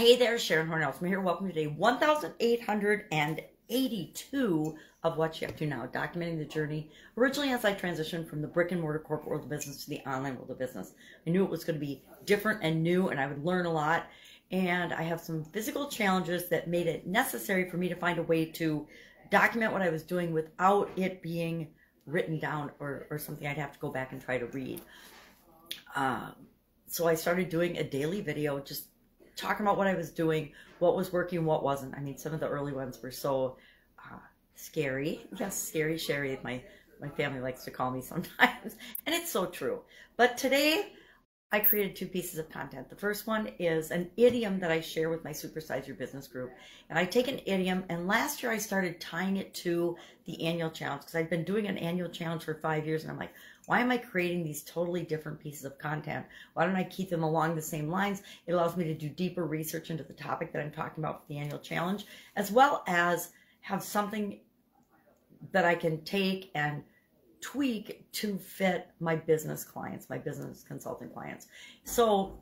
Hey there, Sharon Horne-Ellstrom here. Welcome to day 1882 of What You Up To Now, documenting the journey originally as I transitioned from the brick and mortar corporate world of business to the online world of business. I knew it was going to be different and new, and I would learn a lot. And I have some physical challenges that made it necessary for me to find a way to document what I was doing without it being written down or, or something I'd have to go back and try to read. Um, so I started doing a daily video, just talking about what I was doing, what was working, what wasn't. I mean, some of the early ones were so uh, scary. Yes, scary Sherry, my, my family likes to call me sometimes. And it's so true. But today, I created two pieces of content. The first one is an idiom that I share with my Supersize Your Business group. And I take an idiom, and last year I started tying it to the annual challenge because I've been doing an annual challenge for five years, and I'm like, why am I creating these totally different pieces of content? Why don't I keep them along the same lines? It allows me to do deeper research into the topic that I'm talking about for the annual challenge, as well as have something that I can take and tweak to fit my business clients, my business consulting clients. So,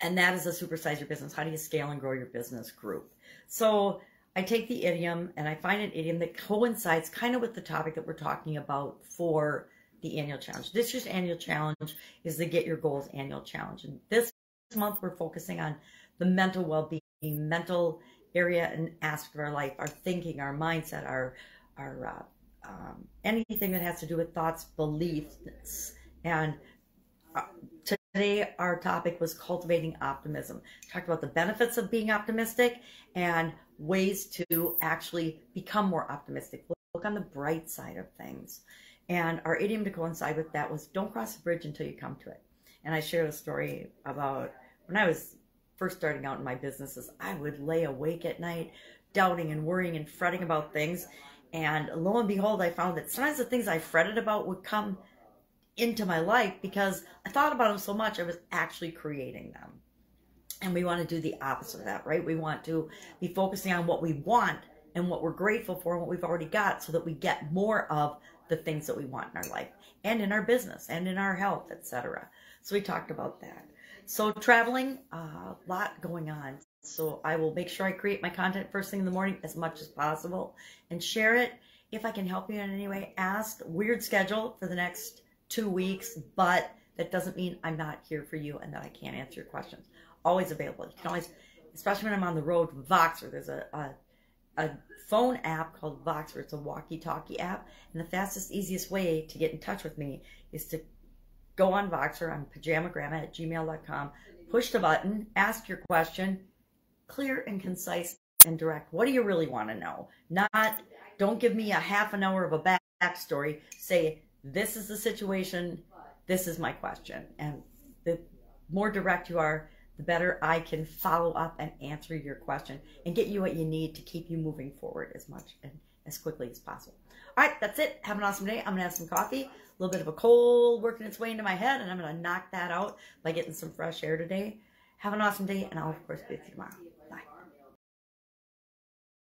and that is a supersize your business. How do you scale and grow your business group? So I take the idiom and I find an idiom that coincides kind of with the topic that we're talking about for the annual challenge. This year's annual challenge is the Get Your Goals annual challenge. And this month we're focusing on the mental well-being, mental area and aspect of our life, our thinking, our mindset, our our uh, um, anything that has to do with thoughts, beliefs, and uh, today our topic was cultivating optimism. Talked about the benefits of being optimistic and ways to actually become more optimistic. Look on the bright side of things. And our idiom to coincide with that was don't cross the bridge until you come to it. And I shared a story about when I was first starting out in my businesses, I would lay awake at night doubting and worrying and fretting about things. And lo and behold, I found that sometimes the things I fretted about would come into my life because I thought about them so much, I was actually creating them. And we want to do the opposite of that, right? We want to be focusing on what we want and what we're grateful for and what we've already got so that we get more of the things that we want in our life and in our business and in our health, etc. So we talked about that. So traveling, a uh, lot going on. So I will make sure I create my content first thing in the morning as much as possible and share it. If I can help you in any way, ask. Weird schedule for the next two weeks, but that doesn't mean I'm not here for you and that I can't answer your questions. Always available. You can always, especially when I'm on the road, Voxer, there's a, a a phone app called Voxer. It's a walkie-talkie app. And the fastest, easiest way to get in touch with me is to go on Voxer on pajamagrandma at gmail.com, push the button, ask your question, clear and concise and direct. What do you really want to know? Not, don't give me a half an hour of a backstory. Say, this is the situation, this is my question. And the more direct you are, the better I can follow up and answer your question and get you what you need to keep you moving forward as much and as quickly as possible. All right, that's it. Have an awesome day. I'm going to have some coffee, a little bit of a cold working its way into my head, and I'm going to knock that out by getting some fresh air today. Have an awesome day, and I'll, of course, be with you tomorrow.